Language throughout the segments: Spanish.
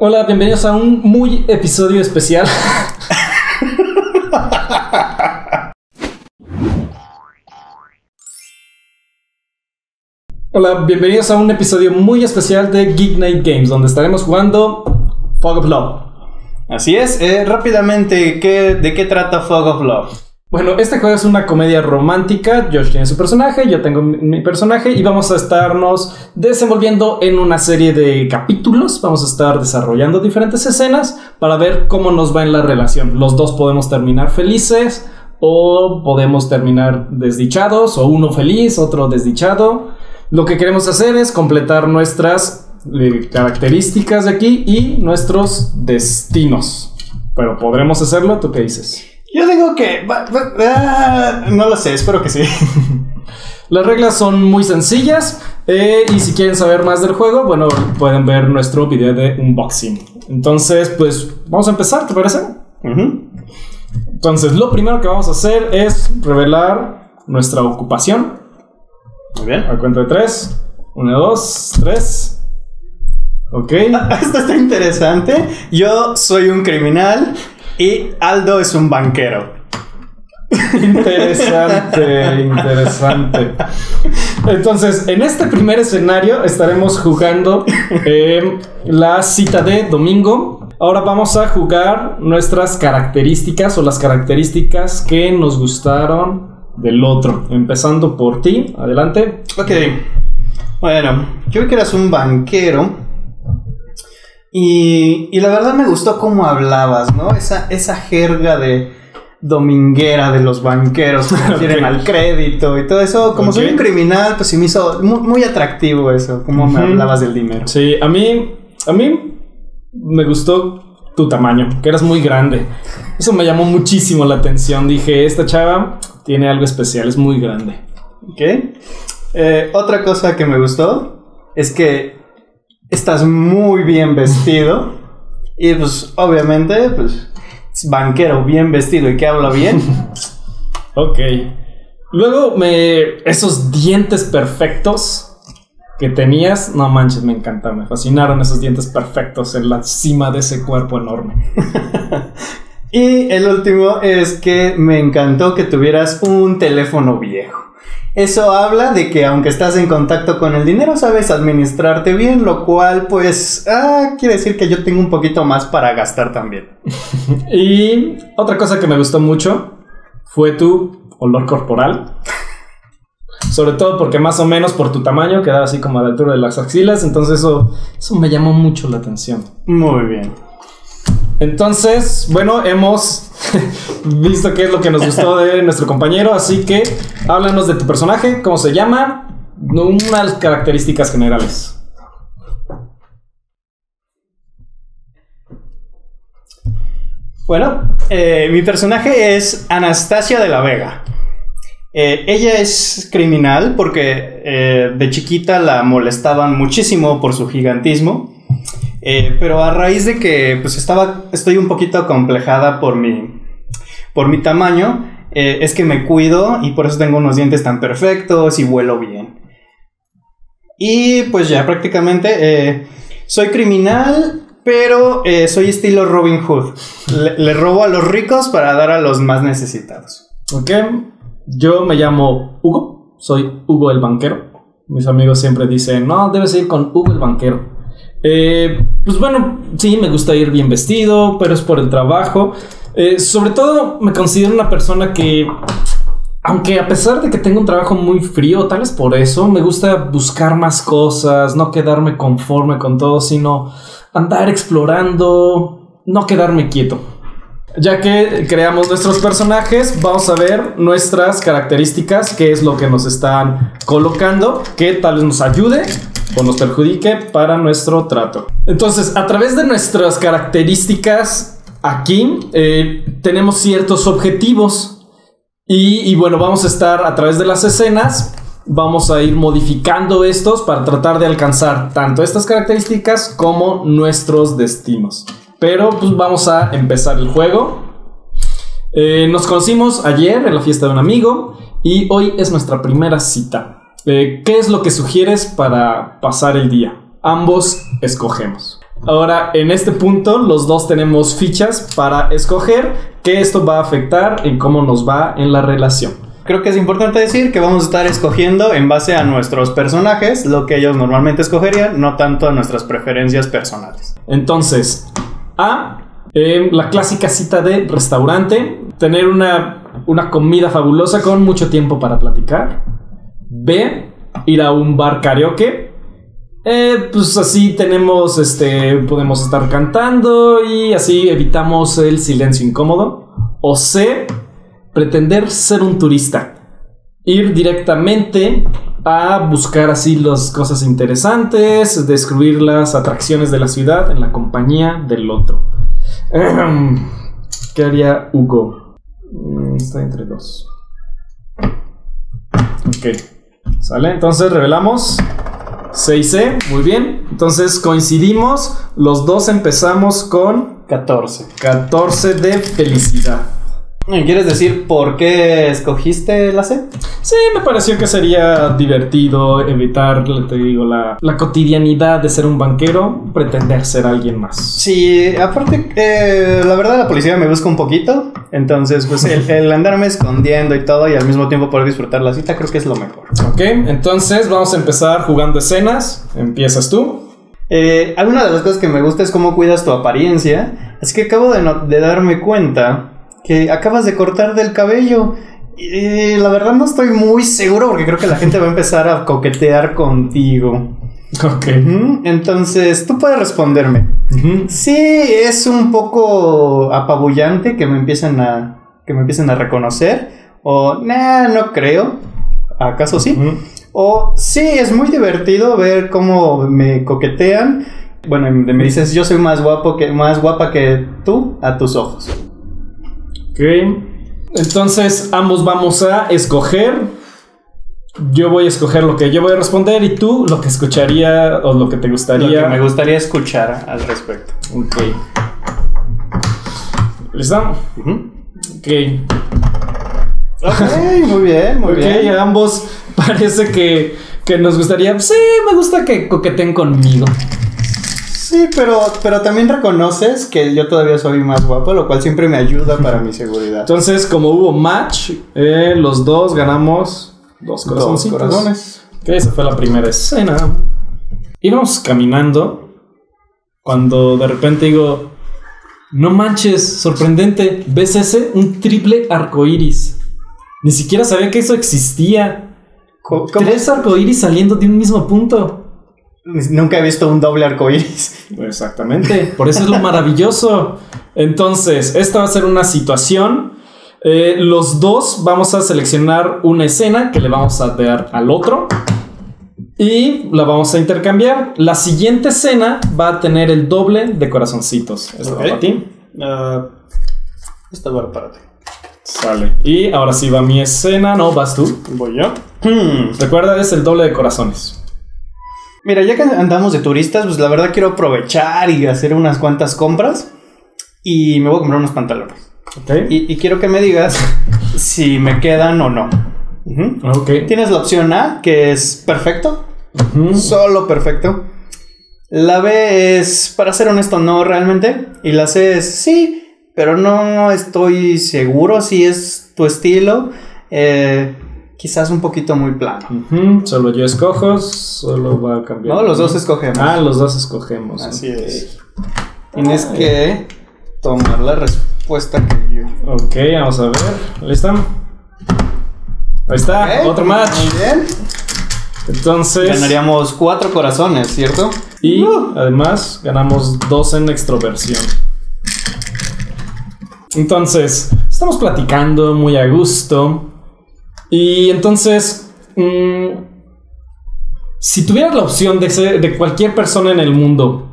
Hola, bienvenidos a un muy episodio especial. Hola, bienvenidos a un episodio muy especial de Geek Night Games, donde estaremos jugando Fog of Love. Así es, eh, rápidamente, ¿qué, ¿de qué trata Fog of Love? Bueno, este juego es una comedia romántica. Josh tiene su personaje, yo tengo mi, personaje y vamos a estarnos desenvolviendo en una serie de capítulos. Vamos a estar desarrollando diferentes escenas para ver cómo nos va en la relación. Los dos podemos terminar felices o podemos terminar desdichados o uno feliz, otro desdichado. Lo que queremos hacer es completar nuestras eh, características de aquí y nuestros destinos. Pero podremos hacerlo, ¿tú qué dices? Yo digo que... ah, no lo sé, espero que sí. Las reglas son muy sencillas eh, y si quieren saber más del juego, bueno, pueden ver nuestro video de unboxing. Entonces, pues vamos a empezar, ¿te parece? Entonces, lo primero que vamos a hacer es revelar nuestra ocupación. Muy bien. A cuenta de tres. Uno, dos, tres. Ok. Esto está interesante. Yo soy un criminal y Aldo es un banquero. Interesante, interesante. Entonces, en este primer escenario estaremos jugando eh, la cita de domingo. Ahora vamos a jugar nuestras características o las características que nos gustaron del otro. Empezando por ti, adelante. Ok. Bueno, yo que eras un banquero. Y, y la verdad me gustó cómo hablabas, ¿no? Esa, esa jerga de dominguera de los banqueros que refieren al crédito y todo eso. Como soy un criminal, pues sí me hizo muy, muy atractivo eso, cómo me hablabas del dinero. Sí, a mí, a mí me gustó tu tamaño, que eras muy grande. Eso me llamó muchísimo la atención. Dije, esta chava tiene algo especial, es muy grande. ¿Ok? Eh, otra cosa que me gustó es que estás muy bien vestido. Y pues, obviamente, pues, es banquero bien vestido y que habla bien. Ok. Luego me. Esos dientes perfectos que tenías. No manches, me encantaron. Me fascinaron esos dientes perfectos en la cima de ese cuerpo enorme. y el último es que me encantó que tuvieras un teléfono viejo. Eso habla de que aunque estás en contacto con el dinero, sabes administrarte bien, lo cual pues ah, quiere decir que yo tengo un poquito más para gastar también. Y otra cosa que me gustó mucho fue tu olor corporal. Sobre todo porque más o menos por tu tamaño quedaba así como a la altura de las axilas. Entonces eso, eso me llamó mucho la atención. Muy bien. Entonces, bueno, hemos visto qué es lo que nos gustó de nuestro compañero, así que háblanos de tu personaje, cómo se llama, unas características generales. Bueno, eh, mi personaje es Anastasia de la Vega. Eh, ella es criminal porque eh, de chiquita la molestaban muchísimo por su gigantismo. Eh, pero a raíz de que pues estaba, estoy un poquito acomplejada por mi, por mi tamaño, eh, es que me cuido y por eso tengo unos dientes tan perfectos y vuelo bien. Y pues ya prácticamente eh, soy criminal, pero soy estilo Robin Hood. Le robo a los ricos para dar a los más necesitados. Ok, yo me llamo Hugo, soy Hugo el banquero. Mis amigos siempre dicen, no, debes ir con Hugo el banquero. Eh, pues bueno, sí, me gusta ir bien vestido, pero es por el trabajo. Eh, sobre todo me considero una persona que, aunque a pesar de que tengo un trabajo muy frío, tal vez por eso, me gusta buscar más cosas, no quedarme conforme con todo, sino andar explorando, no quedarme quieto. Ya que creamos nuestros personajes, vamos a ver nuestras características, qué es lo que nos están colocando, que tal vez nos ayude o nos perjudique para nuestro trato. Entonces, a través de nuestras características aquí, eh, tenemos ciertos objetivos y, bueno, vamos a estar a través de las escenas, vamos a ir modificando estos para tratar de alcanzar tanto estas características como nuestros destinos. Pero pues vamos a empezar el juego. Eh, nos conocimos ayer en la fiesta de un amigo y hoy es nuestra primera cita. Eh, ¿Qué es lo que sugieres para pasar el día? Ambos escogemos. Ahora, en este punto, los dos tenemos fichas para escoger que esto va a afectar en cómo nos va en la relación. Creo que es importante decir que vamos a estar escogiendo en base a nuestros personajes lo que ellos normalmente escogerían, no tanto a nuestras preferencias personales. Entonces, A, eh, la clásica cita de restaurante, tener una, una comida fabulosa con mucho tiempo para platicar. B, ir a un bar karaoke. Eh, pues así tenemos, este, podemos estar cantando y así evitamos el silencio incómodo. O C, pretender ser un turista. Ir directamente a buscar así las cosas interesantes, descubrir las atracciones de la ciudad en la compañía del otro. ¿Qué haría Hugo? Mm, Está entre dos. Ok. ¿Sale? Entonces revelamos 6C. Muy bien. Entonces coincidimos. Los dos empezamos con 14. 14 de felicidad. ¿Quieres decir por qué escogiste la C? Sí, me pareció que sería divertido evitar, te digo, la, la cotidianidad de ser un banquero, pretender ser alguien más. Sí, aparte, eh, la verdad la policía me busca un poquito, entonces pues el, el andarme escondiendo y todo y al mismo tiempo poder disfrutar la cita creo que es lo mejor. Ok, entonces vamos a empezar jugando escenas. Empiezas tú. Eh, alguna de las cosas que me gusta es cómo cuidas tu apariencia, así que acabo de, no- de darme cuenta que acabas de cortar del cabello. Y la verdad no estoy muy seguro porque creo que la gente va a empezar a coquetear contigo. Ok. Entonces, tú puedes responderme. Ujú. Sí, es un poco apabullante que me empiecen a que me empiecen a reconocer o nah, no creo. ¿Acaso sí? O sí, es muy divertido ver cómo me coquetean. Bueno, me dices, "Yo soy más guapo que más guapa que tú a tus ojos." Ok. Entonces ambos vamos a escoger. Yo voy a escoger lo que yo voy a responder y tú lo que escucharía o lo que te Lo gustaría. que me gustaría escuchar al respecto. Ok. ¿Listo? Ujú. Ok. Ok, muy bien, muy ok, bien. a ambos parece que, que nos gustaría. Sí, me gusta que coqueten conmigo. Sí, pero, pero también reconoces que yo todavía soy más guapo, lo cual siempre me ayuda para mi seguridad. Entonces, como hubo match, eh, los dos ganamos dos corazones. Ok, esa fue la primera escena. Íbamos caminando cuando de repente digo, no manches, sorprendente, ¿ves ese? Un triple arco iris. Ni siquiera sabía que eso existía. ¿cómo? Tres arcoíris saliendo de un mismo punto. Nunca he visto un doble arco iris. Exactamente, por eso es lo maravilloso. Entonces, esta va a ser una situación. Eh, los dos vamos a seleccionar una escena que le vamos a dar al otro y la vamos a intercambiar. La siguiente escena va a tener el doble de corazoncitos. Esta va Ok. para ti. Esta va para ti. Sale. Y ahora sí va mi escena. No, vas tú. Voy yo. Hmm. Recuerda, es el doble de corazones. Mira, ya que andamos de turistas, pues la verdad quiero aprovechar y hacer unas cuantas compras. Y me voy a comprar unos pantalones. Ok. Y, y quiero que me digas si me quedan o no. Ujú. Ok. Tienes la opción A, que es perfecto. Solo perfecto. La B es, para ser honesto, no realmente. Y la C es sí, pero no estoy seguro si es tu estilo. Eh, quizás un poquito muy plano. Solo yo escojo. Solo va a cambiar. No, los dos escogemos. Ah, los dos escogemos. Así es. Tienes que tomar la respuesta que yo. Ok, vamos a ver. ¿Listo? Ahí está, otro match. Muy bien. Entonces. Ganaríamos cuatro corazones, ¿cierto? Y Uh. además ganamos dos en extroversión. Entonces, estamos platicando muy a gusto. Y entonces, mm, si tuvieras la opción de ser de cualquier persona en el mundo,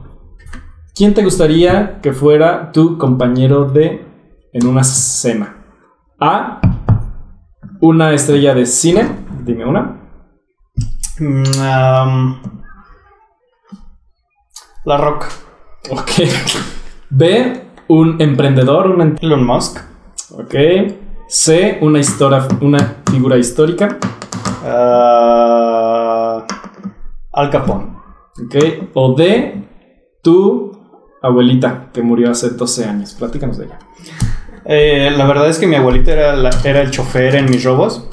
¿quién te gustaría que fuera tu compañero de en una cena? A. Una estrella de cine. Dime una. Mm, um, la Roca. Ok. B. Un emprendedor. Un Elon Musk. Ok. C, una historia, una figura histórica. Ah, Al Capone. Ok. O D, tú abuelita que murió hace 12 años. Platícanos de ella. Eh, la verdad es que mi abuelita era, la- era el chofer en mis robos.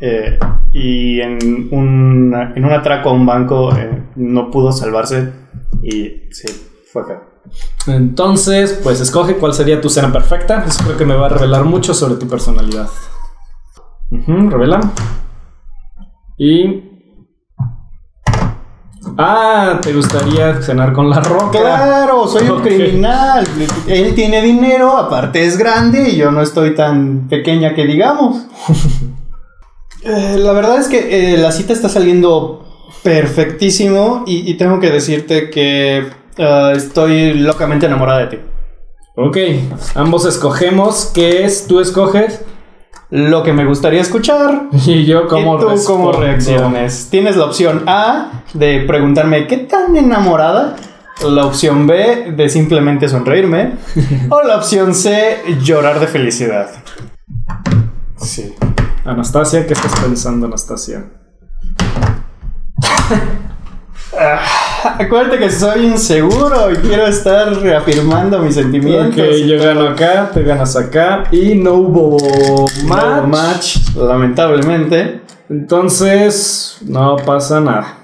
eh, y en un, en un atraco a un banco eh, no pudo salvarse. Y sí, fue feo. Entonces, pues escoge cuál sería tu cena perfecta. Eso creo que me va a revelar mucho sobre tu personalidad. Revela. Y. Ah, te gustaría cenar con la roca. Claro, soy un criminal. Él tiene dinero, aparte es grande y yo no estoy tan pequeña que digamos. Eh, la verdad es que eh, la cita está saliendo perfectísimo y, y tengo que decirte que eh, estoy locamente enamorada de ti. Ok, ambos escogemos. ¿Qué es? Tú escoges. Lo que me gustaría escuchar Y yo como ¿Y tú cómo reacciones? Tienes la opción A de preguntarme qué tan enamorada, la opción B de simplemente sonreírme o la opción C llorar de felicidad. Sí. Anastasia, ¿qué estás pensando, Anastasia? Acuérdate que soy inseguro y quiero estar reafirmando mis sentimientos. Ok, yo gano acá, te ganas acá. Y no hubo match. No match, lamentablemente. Entonces, no pasa nada.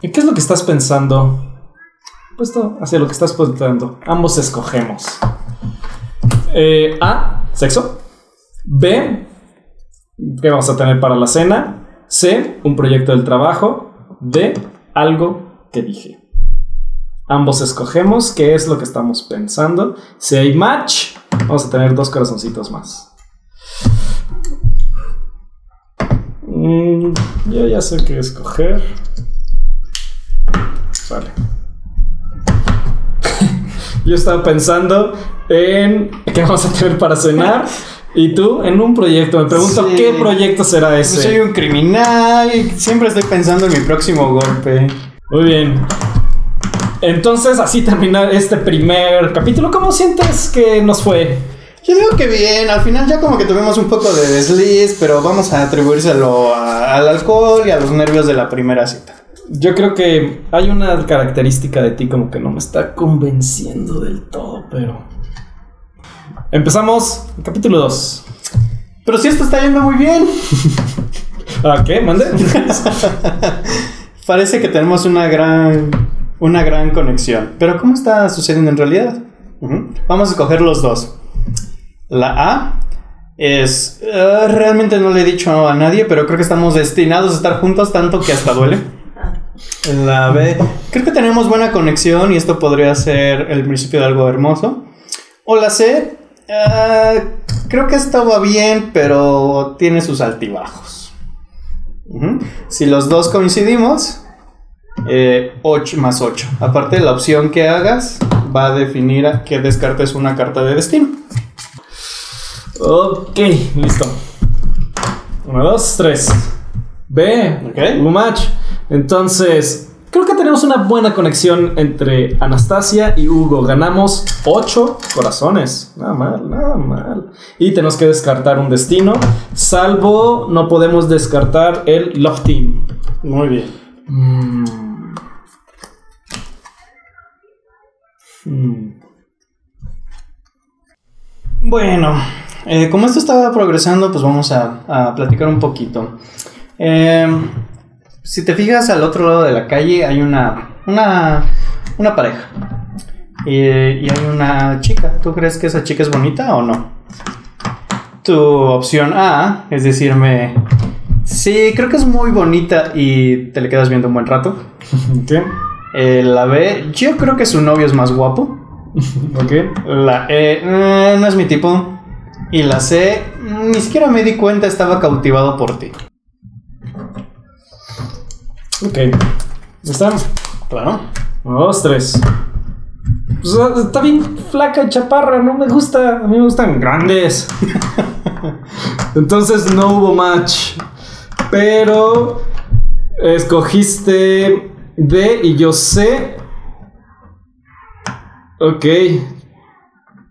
¿Y qué es lo que estás pensando? Puesto hacia lo que estás pensando. Ambos escogemos. Eh, A, sexo. B, ¿qué vamos a tener para la cena? C, un proyecto del trabajo. D, algo que dije. Ambos escogemos qué es lo que estamos pensando. Si hay match, vamos a tener dos corazoncitos más. Mm, yo ya sé qué escoger. Vale. yo estaba pensando en qué vamos a tener para cenar. Y tú, en un proyecto. Me pregunto Sí. qué proyecto será ese. Soy un criminal y siempre estoy pensando en mi próximo golpe. Muy bien. Entonces, así termina este primer capítulo. ¿Cómo sientes que nos fue? Yo digo que bien, al final ya como que tuvimos un poco de desliz, pero vamos a atribuírselo a- al alcohol y a los nervios de la primera cita. Yo creo que hay una característica de ti como que no me está convenciendo del todo, pero... Empezamos el capítulo 2. Pero si esto está yendo muy bien, ¿Ah, qué? ¿Mande? parece que tenemos una gran, una gran conexión. Pero ¿cómo está sucediendo en realidad? Vamos a escoger los dos. La A es... eh, realmente no le he dicho a nadie, pero creo que estamos destinados a estar juntos tanto que hasta duele. La B, creo que tenemos buena conexión y esto podría ser el principio de algo hermoso. O la C, eh, creo que esto va bien, pero tiene sus altibajos. Ujú. Si los dos coincidimos, 8 más 8. Aparte, la opción que hagas va a definir a que descartes una carta de destino. ok, listo. Uno, dos, tres. B. Ok. Hubo match. Entonces, creo que tenemos una buena conexión entre Anastasia y Hugo. Ganamos 8 corazones. Nada mal, nada mal. Y tenemos que descartar un destino. Salvo no podemos descartar el Love Team. Muy bien. Mm. Mm. Bueno, eh, como esto estaba progresando, pues vamos a, a platicar un poquito. Eh, si te fijas al otro lado de la calle hay una, una, una pareja. Y hay una chica. ¿Tú crees que esa chica es bonita o no? Tu opción A es decirme, sí, creo que es muy bonita y te le quedas viendo un buen rato. Ok. Eh, la B, yo creo que su novio es más guapo. Ok. La E, eh, no es mi tipo. Y la C, mm, ni siquiera me di cuenta, estaba cautivado por ti. Ok. ¿Está? Claro. Uno, dos, tres. Pues, ah, está bien flaca y chaparra, no me gusta. A mí me gustan grandes. Entonces no hubo match. Pero escogiste D y yo C. Ok.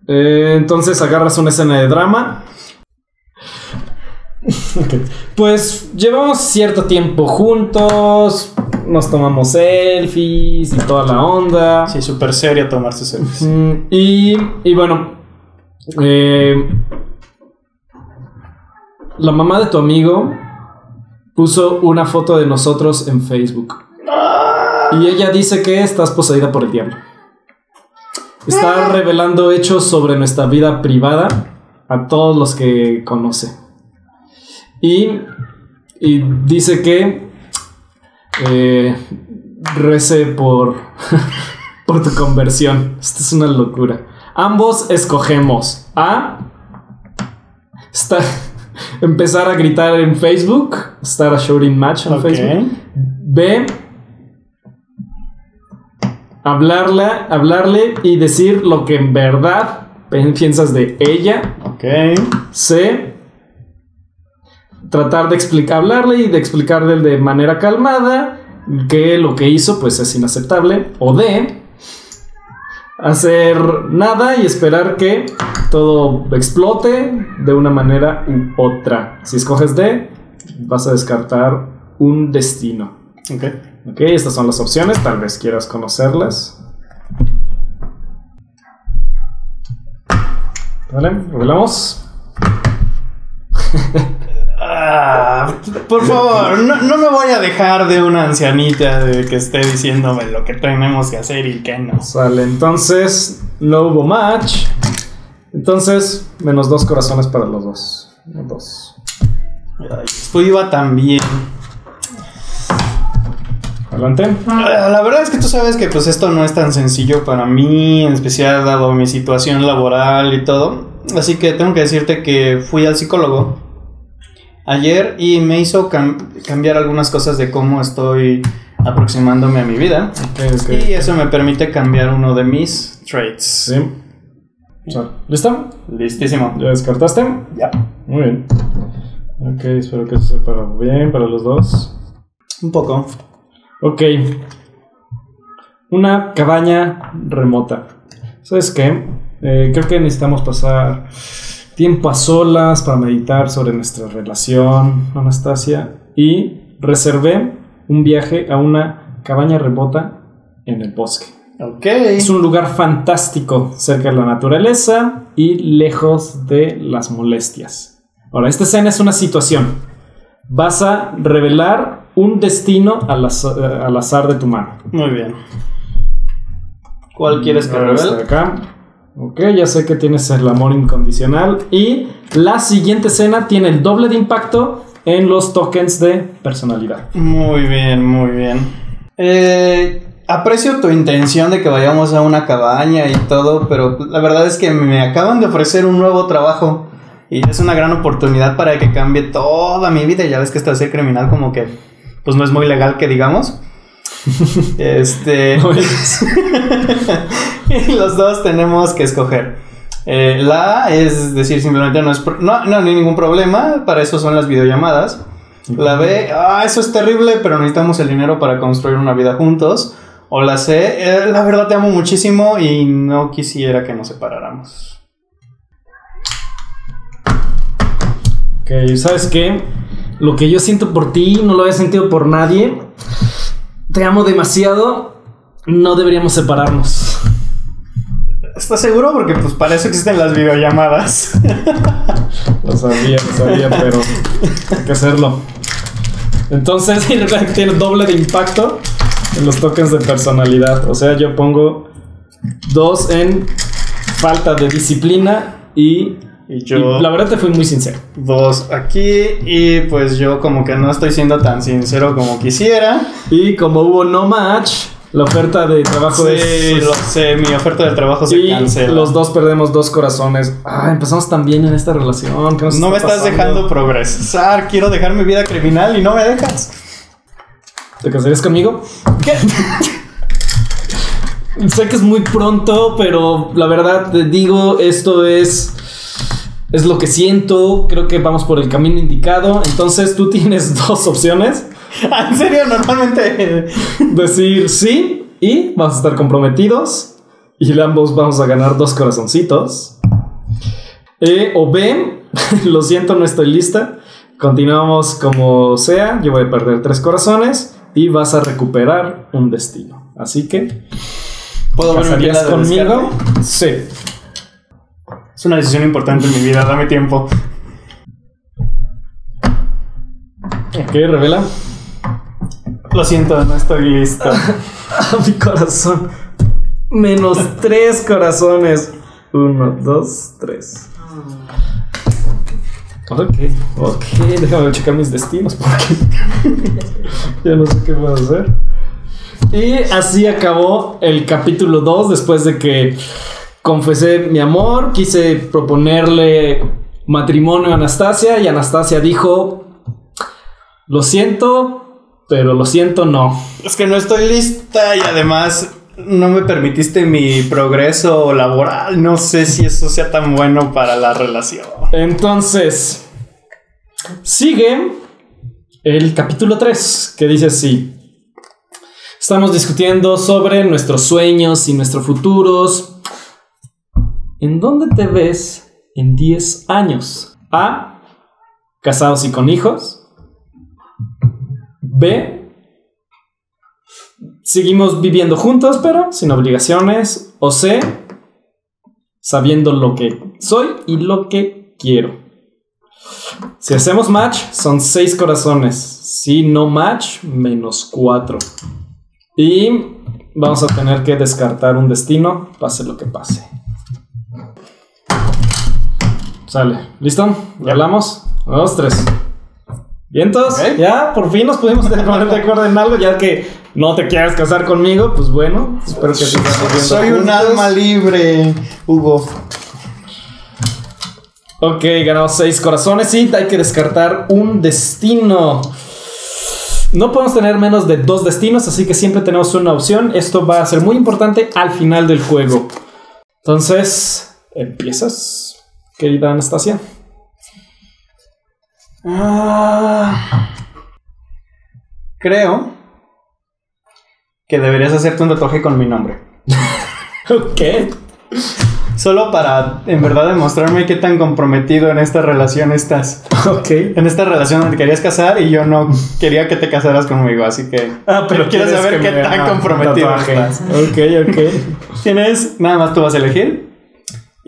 Eh, entonces agarras una escena de drama. Ok. Pues llevamos cierto tiempo juntos. nos tomamos selfies y toda la onda. Sí, súper serio tomarse selfies. Mm, y, y bueno, eh, la mamá de tu amigo puso una foto de nosotros en Facebook. Y ella dice que estás poseída por el diablo. Está revelando hechos sobre nuestra vida privada a todos los que conoce. Y, y dice que eh, rece por, por tu conversión. Esto es una locura. Ambos escogemos A. Estar, empezar a gritar en Facebook. Estar a shooting match en Ok. Facebook. B. Hablarle, hablarle y decir lo que en verdad pi- piensas de ella. Ok. C. Tratar de explicar, hablarle y de explicarle de manera calmada que lo que hizo pues es inaceptable. O D. Hacer nada y esperar que todo explote de una manera u otra. Si escoges D, vas a descartar un destino. Ok. Ok, estas son las opciones, tal vez quieras conocerlas. Vale, revelamos. Ah, por favor, no, no me voy a dejar de una ancianita de que esté diciéndome lo que tenemos que hacer y qué no. Sale, entonces no hubo match. Entonces, menos dos corazones para los dos. Dos. Esto iba tan bien. Adelante. Ah, La verdad es que tú sabes que pues esto no es tan sencillo para mí, en especial dado mi situación laboral y todo. Así que tengo que decirte que fui al psicólogo ayer y me hizo cam- cambiar algunas cosas de cómo estoy aproximándome a mi vida. Ok, ok. Y eso me permite cambiar uno de mis traits. Sí. O sea, ¿Listo? Listísimo. ¿Ya descartaste? Ya. Muy bien. Ok, espero que eso sea para bien para los dos. Un poco. Ok. Una cabaña remota. ¿Sabes qué? Eh, creo que necesitamos pasar tiempo a solas para meditar sobre nuestra relación, Anastasia. Y reservé un viaje a una cabaña remota en el bosque. Ok. Es un lugar fantástico, cerca de la naturaleza y lejos de las molestias. Ahora, esta escena es una situación. Vas a revelar un destino al, eh, al azar de tu mano. Muy bien. ¿Cuál quieres que revele? acá. Ok, ya sé que tienes el amor incondicional. Y la siguiente escena tiene el doble de impacto en los tokens de personalidad. Muy bien, muy bien. Eh, aprecio tu intención de que vayamos a una cabaña y todo, pero la verdad es que me acaban de ofrecer un nuevo trabajo y es una gran oportunidad para que cambie toda mi vida. Ya ves que esto de ser criminal como que pues no es muy legal que digamos. Este y los dos tenemos que escoger. Eh, la A es decir, simplemente no es pro- no, no, no hay ningún problema, para eso son las videollamadas. La B, ah, eso es terrible, pero necesitamos el dinero para construir una vida juntos. O la C, eh, la verdad te amo muchísimo y no quisiera que nos separáramos. Ok, ¿sabes qué? Lo que yo siento por ti no lo he sentido por nadie. Te amo demasiado. No deberíamos separarnos. ¿Estás seguro? Porque pues para eso existen las videollamadas. Lo sabía, lo sabía, pero hay que hacerlo. Entonces, tiene doble de impacto en los tokens de personalidad. O sea, yo pongo dos en falta de disciplina y, y yo y la verdad te fui muy sincero. dos aquí y pues yo como que no estoy siendo tan sincero como quisiera. Y como hubo no match, la oferta de trabajo Sí, es... lo sé, mi oferta de trabajo se cancela. los dos perdemos dos corazones. Ah, empezamos tan bien en esta relación. ¿qué nos No está me estás pasando? dejando progresar, quiero dejar mi vida criminal y no me dejas. ¿Te casarías conmigo? ¿Qué? Sé que es muy pronto, pero la verdad te digo, esto es es lo que siento. Creo que vamos por el camino indicado. Entonces tú tienes dos opciones: Ah, En serio, normalmente. decir sí y vamos a estar comprometidos y ambos vamos a ganar dos corazoncitos. E o B, lo siento, no estoy lista. Continuamos como sea. Yo voy a perder tres corazones y vas a recuperar un destino. Así que, ¿Puedo ¿casarías conmigo? Sí. Es una decisión importante en mi vida, dame tiempo. Ok, revela. Lo siento, no estoy listo. A mi corazón. Menos tres corazones. Uno, dos, tres. Ok, ok, déjame checar mis destinos porque ya no sé qué puedo hacer. Y así acabó el capítulo 2 después de que confesé mi amor, quise proponerle matrimonio a Anastasia y Anastasia dijo, lo siento, pero lo siento no. Es que no estoy lista y además no me permitiste mi progreso laboral. No sé si eso sea tan bueno para la relación. Entonces, sigue el capítulo 3, que dice así. Estamos discutiendo sobre nuestros sueños y nuestros futuros. ¿En dónde te ves en 10 años? A. Casados y con hijos. B. Seguimos viviendo juntos, pero sin obligaciones. O C. Sabiendo lo que soy y lo que quiero. Si hacemos match, son 6 corazones. Si no match, menos 4. Y vamos a tener que descartar un destino, pase lo que pase. Sale. ¿Listo? ¿Ya hablamos? Dos, tres. ¿Vientos? Ya, por fin nos pudimos poner de acuerdo en algo, ya que no te quieras casar conmigo, pues bueno, espero que viviendo Soy un juntos. alma libre, Hugo. Ok, ganamos seis corazones y hay que descartar un destino. No podemos tener menos de dos destinos, así que siempre tenemos una opción. Esto va a ser muy importante al final del juego. Entonces, ¿empiezas, querida Anastasia? Ah, creo que deberías hacerte un tatuaje con mi nombre. Ok. Solo para en verdad demostrarme qué tan comprometido en esta relación estás. Ok. En esta relación donde querías casar y yo no quería que te casaras conmigo, así que. Ah, pero quiero saber que qué tan comprometido estás. Ok, ok. Tienes, nada más tú vas a elegir.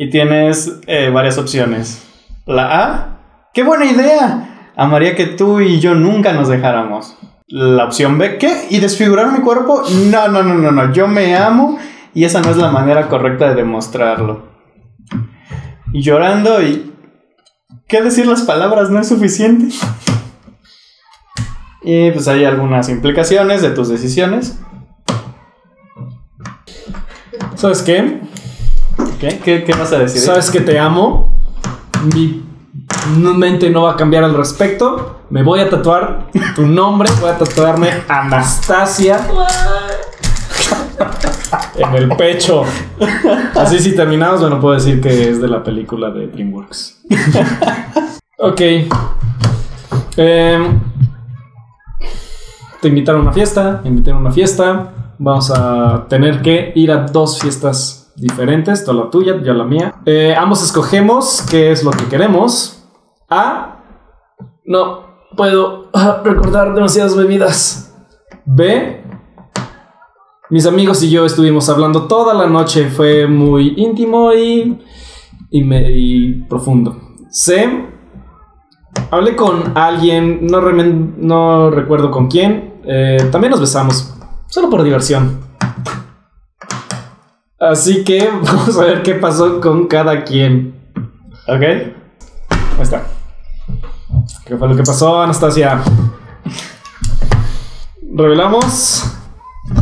Y tienes eh, varias opciones. La A, qué buena idea. Amaría que tú y yo nunca nos dejáramos. La opción B, ¿qué? ¿Y desfigurar mi cuerpo? No, no, no, no, no. Yo me amo y esa no es la manera correcta de demostrarlo. Y llorando y... ¿Qué decir las palabras no es suficiente? Y pues hay algunas implicaciones de tus decisiones. ¿Sabes qué? ¿Qué, qué, qué vas a decir? Sabes que te amo. Mi mente no va a cambiar al respecto. Me voy a tatuar tu nombre. Voy a tatuarme Anastasia en el pecho. Así si terminamos, bueno, puedo decir que es de la película de DreamWorks. ok. Em, te invitaron a una fiesta. Invitaron a una fiesta. Vamos a tener que ir a dos fiestas diferentes. Tú la tuya, yo la mía. Eh, ambos escogemos qué es lo que queremos. A. No puedo ah, recordar demasiadas bebidas. B. Mis amigos y yo estuvimos hablando toda la noche. Fue muy íntimo y, y, me- y profundo. C. Hablé con alguien, no recuerdo con quién. eh, también nos besamos, solo por diversión. Así que vamos a ver qué pasó con cada quien. ¿Ok? Ahí está. ¿Qué fue lo que pasó, Anastasia? Revelamos.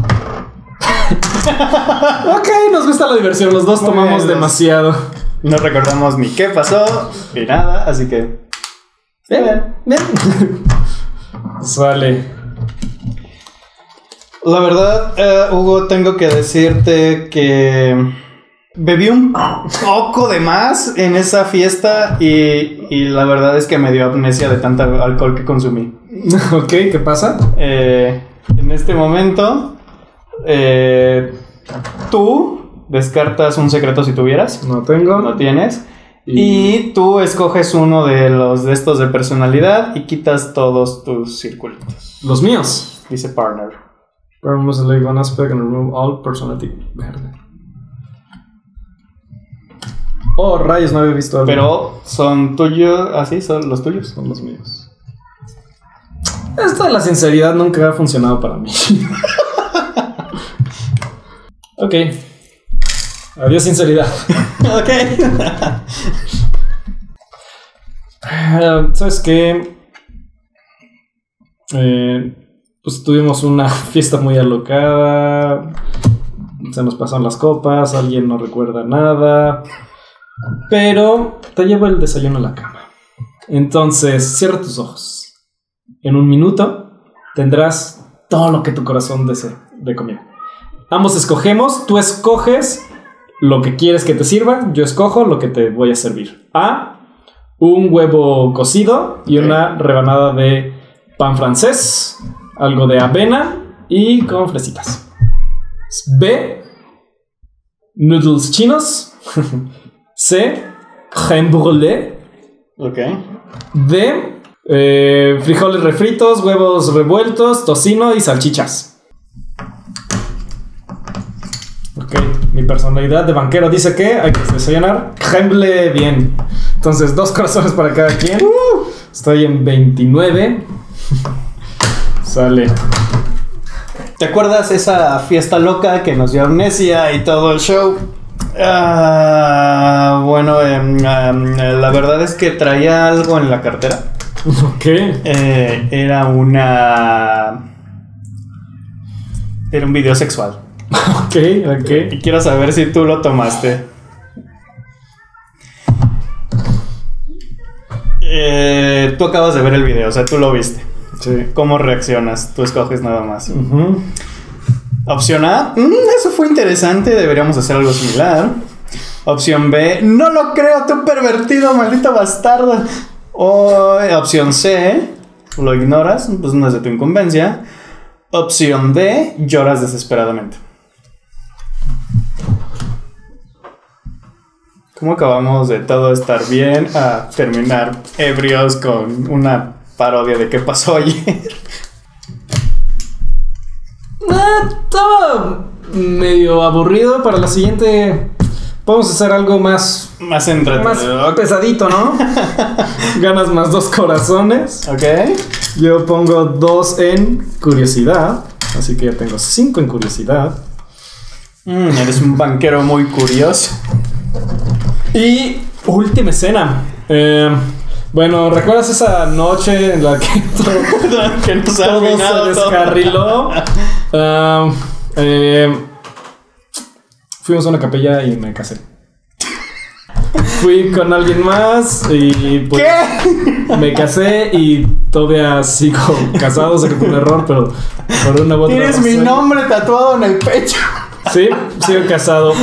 ok, nos gusta la diversión. Los dos Muy tomamos bien. demasiado. No recordamos ni qué pasó ni nada, así que. Bien, bien. Sale. La verdad, eh, Hugo, tengo que decirte que bebí un poco de más en esa fiesta y, y la verdad es que me dio amnesia de tanta alcohol que consumí. ok, ¿qué pasa? Eh, en este momento, eh, tú descartas un secreto si tuvieras. No tengo. No tienes. Y- Y tú escoges uno de los de estos de personalidad y quitas todos tus circulitos. Los míos. Dice partner. Pero must select one aspect and remove all personality. Verde. Oh, rayos, no había visto algo. Pero son tuyos, así son los tuyos. son los míos. Esto de la sinceridad nunca ha funcionado para mí. ok. Adiós, sinceridad. ok. Eh, ¿Sabes qué? Eh, pues tuvimos una fiesta muy alocada. Se nos pasaron las copas. Alguien no recuerda nada. Pero te llevo el desayuno a la cama. Entonces, cierra tus ojos. En un minuto tendrás todo lo que tu corazón desee de comida. Ambos escogemos. Tú escoges lo que quieres que te sirva. Yo escojo lo que te voy a servir. A. Un huevo cocido y una rebanada de pan francés. Algo de avena y con fresitas. B. Noodles chinos. C. Crème brûlée. Ok. D. eh, frijoles refritos, huevos revueltos, tocino y salchichas. Ok, mi personalidad de banquero dice que hay que desayunar crème bien. Entonces, dos corazones para cada quien. Estoy en 29. Sale. ¿Te acuerdas esa fiesta loca que nos dio amnesia y todo el show? Ah, bueno, em, am, la verdad es que traía algo en la cartera. Ok. Eh, era una. Era un video sexual. Ok, ok. Y quiero saber si tú lo tomaste. Eh, tú acabas de ver el video, o sea, tú lo viste. Sí. ¿Cómo reaccionas? Tú escoges nada más. Opción A, "Mm, eso fue interesante, deberíamos hacer algo similar. Opción B, no lo creo, tú pervertido, maldito bastardo. O opción C, lo ignoras, pues no es de tu incumbencia. Opción D, lloras desesperadamente. ¿Cómo acabamos de todo estar bien a terminar ebrios con una parodia de qué pasó ayer? Ah, estaba medio aburrido. Para la siguiente, podemos hacer algo más, Más más entretenido. pesadito, ¿no? Ganas más dos corazones. Ok. Yo pongo dos en curiosidad. Así que ya tengo cinco en curiosidad. Mm, eres un banquero muy curioso. Y última escena. Eh, bueno, ¿recuerdas esa noche en la que todo, que nos ha todo se todo. descarriló? Ah, eh, fuimos a una capilla y me casé. Fui con alguien más y pues me casé y todavía sigo casado, sé que fue un error, pero por una Tienes mi nombre tatuado en el pecho. Sí, sigo casado.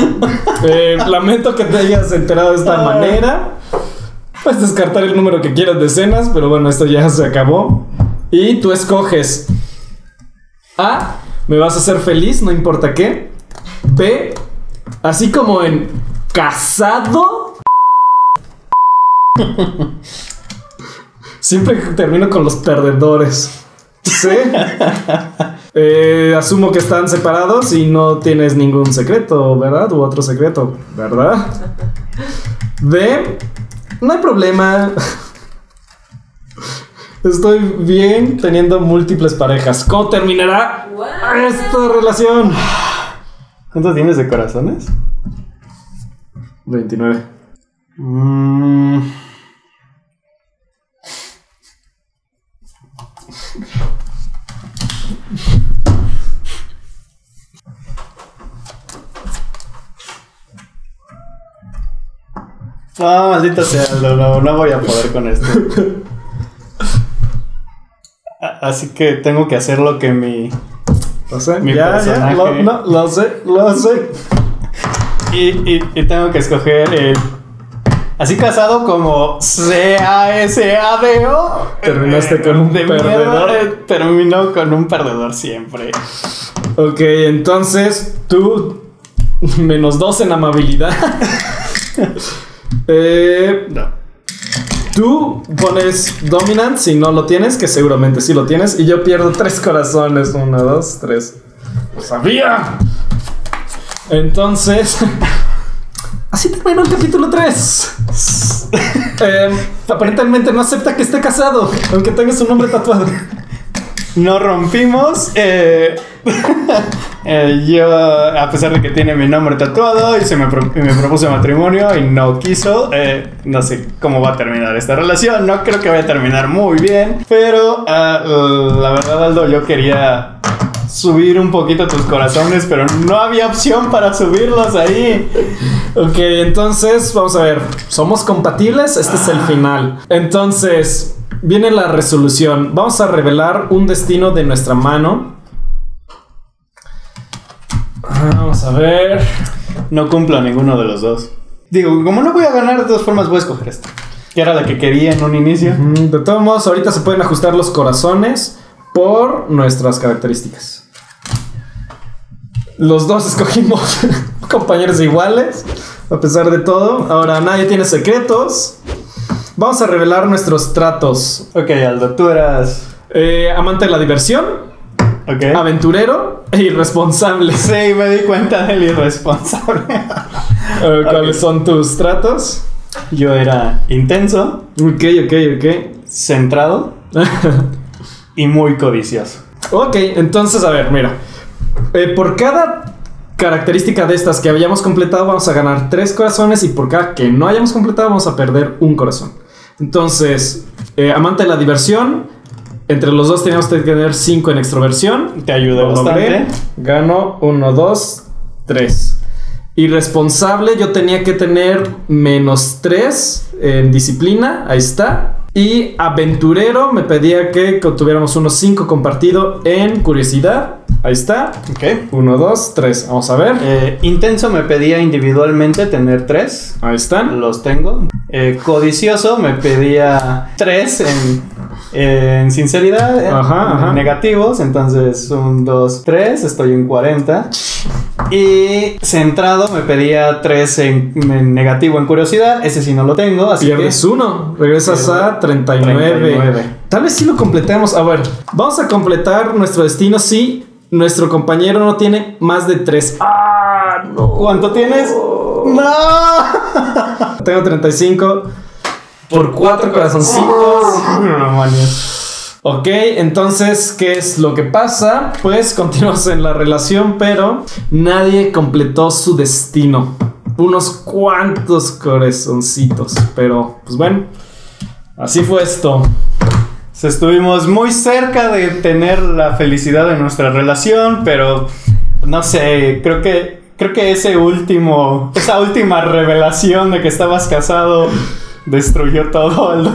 Eh, lamento que te hayas enterado de esta Ay. manera. Puedes descartar el número que quieras de escenas, pero bueno, esto ya se acabó. Y tú escoges A, me vas a hacer feliz, no importa qué. B, así como en casado. Siempre termino con los perdedores. Sí. Eh, asumo que están separados y no tienes ningún secreto, ¿verdad? U otro secreto, ¿verdad? D. No hay problema. Estoy bien teniendo múltiples parejas. ¿Cómo terminará esta relación? ¿Cuántos tienes de corazones? 29. Mm. Ah, maldita sea, no, no, no voy a poder con esto. Así que tengo que hacer lo que mi Lo sé, Mi ya, ya, personaje. lo, no, lo sé, lo sé. Y, y- y tengo que escoger el. Así casado como C-A-S-A-D-O. Terminaste con un de perdedor. mierda, eh, termino con un perdedor siempre. Ok, entonces tú menos dos en amabilidad. eh, No. Tú pones Dominant si no lo tienes, que seguramente sí lo tienes. Y yo pierdo tres corazones. Uno, dos, tres. ¡Lo sabía! Entonces. Así terminó el capítulo 3. Eh, aparentemente no acepta que esté casado, aunque tenga su nombre tatuado. Nos rompimos. eh, eh, yo, a pesar de que tiene mi nombre tatuado y se me, pro- me propuso matrimonio y no quiso, eh, no sé cómo va a terminar esta relación. No creo que vaya a terminar muy bien. Pero ah, la verdad, Aldo, yo quería subir un poquito tus corazones, pero no había opción para subirlos ahí. Ok, entonces vamos a ver. ¿Somos compatibles? Este es el final. Entonces, viene la resolución. Vamos a revelar un destino de nuestra mano. Vamos a ver. No cumplo a ninguno de los dos. Digo, como no voy a ganar, de todas formas voy a escoger esta. Que era la que quería en un inicio. Mm, De todos modos, ahorita se pueden ajustar los corazones por nuestras características. Los dos escogimos compañeros iguales, a pesar de todo. Ahora, nadie tiene secretos. Vamos a revelar nuestros tratos. Ok, Aldo, tú eras. Eh, amante de la diversión, Aventurero e irresponsable. Sí, me di cuenta del irresponsable. ¿Cuáles son tus tratos? Yo era intenso, Ok, ok, ok. centrado y muy codicioso. Ok, entonces a ver, mira. Eh, por cada característica de estas que habíamos completado, vamos a ganar tres corazones. Y por cada que no hayamos completado, vamos a perder un corazón. Entonces, eh, amante de la diversión. Entre los dos teníamos que tener cinco en extroversión. Te logré. bastante. Gano uno, dos, tres. Irresponsable, yo tenía que tener menos tres en disciplina. Ahí está. Y aventurero, me pedía que tuviéramos unos cinco compartido en curiosidad. Ahí está. Ok. Uno, dos, tres. Vamos a ver. Eh, intenso me pedía individualmente tener tres. Ahí están. Los tengo. Eh, codicioso me pedía tres en, en sinceridad. en- Ajá, ajá. en negativos. Entonces, un, dos, tres. Estoy en 40. Y centrado me pedía tres en, en negativo en curiosidad. Ese sí no lo tengo. Así Pierdes que uno. Regresas Pierdo a 39. 39. Tal vez sí lo completemos. A ver, vamos a completar nuestro destino si nuestro compañero no tiene más de tres. ¡Ah! No. ¿Cuánto tienes? ¡No! Tengo 35 por 4 corazoncitos. No. Ok, entonces, ¿qué es lo que pasa? Pues continuamos en la relación, pero nadie completó su destino. Unos cuantos corazoncitos, pero pues bueno, así fue esto. Estuvimos muy cerca de tener la felicidad de nuestra relación, pero no sé, creo que creo que ese último, esa última revelación de que estabas casado destruyó todo. Aldo.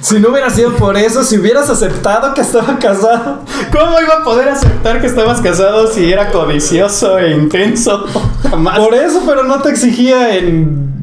Si no hubiera sido por eso, si hubieras aceptado que estaba casado, ¿Cómo iba a poder aceptar que estabas casado si era codicioso e intenso? Jamás. por eso, pero no te exigía en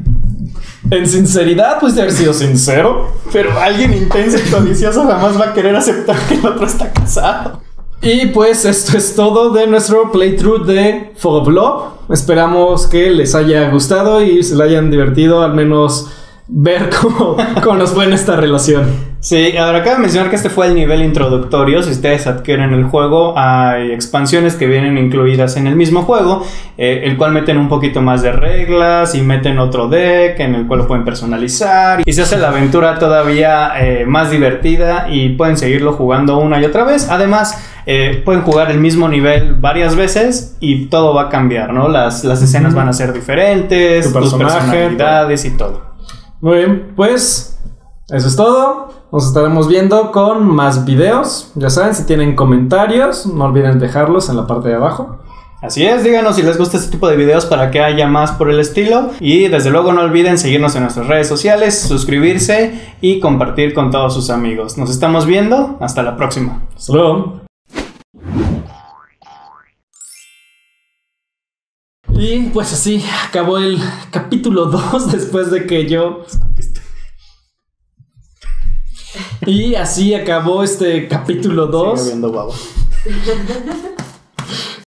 en sinceridad, pues de haber sido sincero. Pero alguien intenso y codicioso jamás va a querer aceptar que el otro está casado. Y pues esto es todo de nuestro playthrough de Love. Esperamos que les haya gustado y se la hayan divertido, al menos ver cómo, cómo nos fue en esta relación. Sí, ahora cabe mencionar que este fue el nivel introductorio. Si ustedes adquieren el juego, hay expansiones que vienen incluidas en el mismo juego, eh, el cual meten un poquito más de reglas y meten otro deck en el cual lo pueden personalizar y se hace la aventura todavía eh, más divertida y pueden seguirlo jugando una y otra vez. Además, eh, pueden jugar el mismo nivel varias veces y todo va a cambiar, ¿no? Las, las escenas van a ser diferentes, Tu tus personalidades y todo. Muy bien, pues eso es todo. Nos estaremos viendo con más videos. Ya saben, si tienen comentarios, no olviden dejarlos en la parte de abajo. Así es, díganos si les gusta este tipo de videos para que haya más por el estilo. Y desde luego no olviden seguirnos en nuestras redes sociales, suscribirse y compartir con todos sus amigos. Nos estamos viendo, hasta la próxima. Hasta luego. Y pues así acabó el capítulo 2 después de que yo... Y así acabó este capítulo 2. Sigue viendo babo.